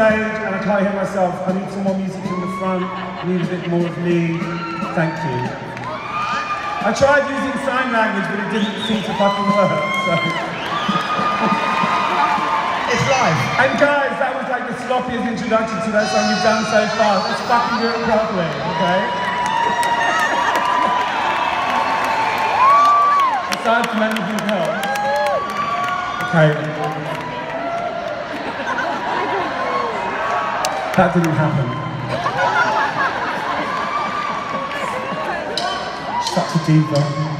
stage and I can't hear myself. I need some more music in the front, music more of me. Thank you. I tried using sign language, but it didn't seem to fucking work, so. It's live. And guys, that was like the sloppiest introduction to that song you've done so far. Let's fucking do it properly, okay? Aside from anything else. Okay. That didn't happen. Such a diva.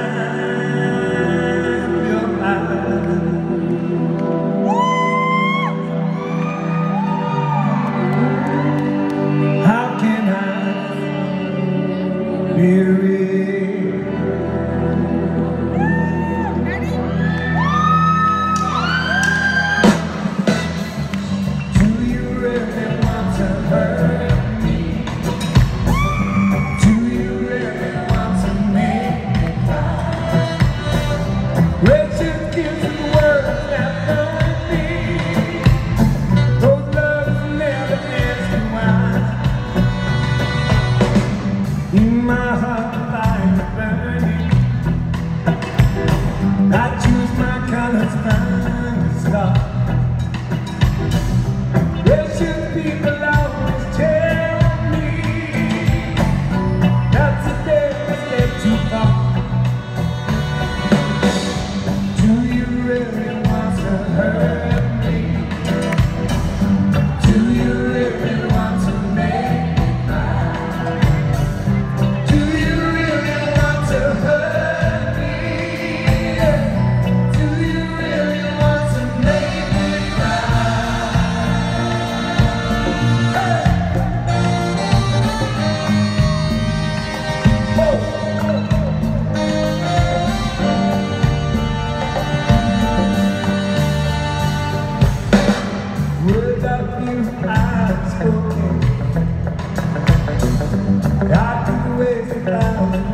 about.